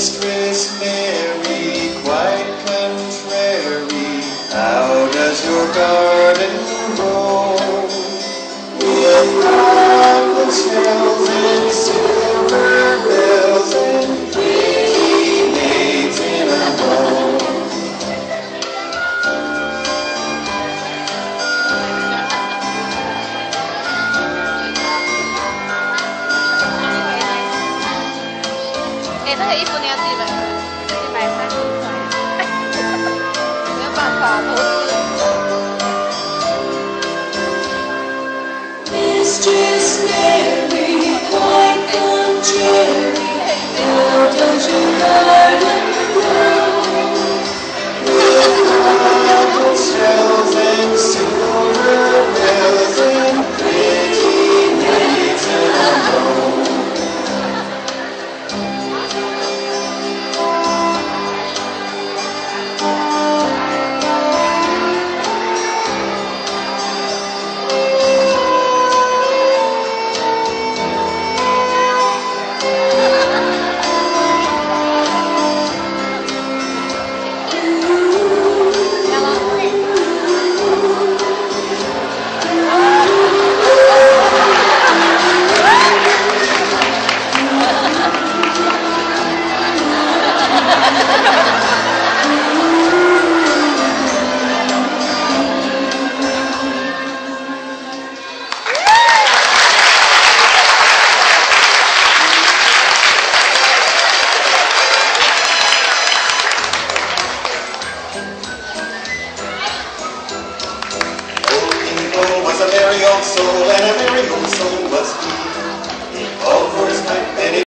Mistress Mary, quite contrary, how does your garden grow? With apples. 那个衣服你要自己买 a merry old soul, and a merry old soul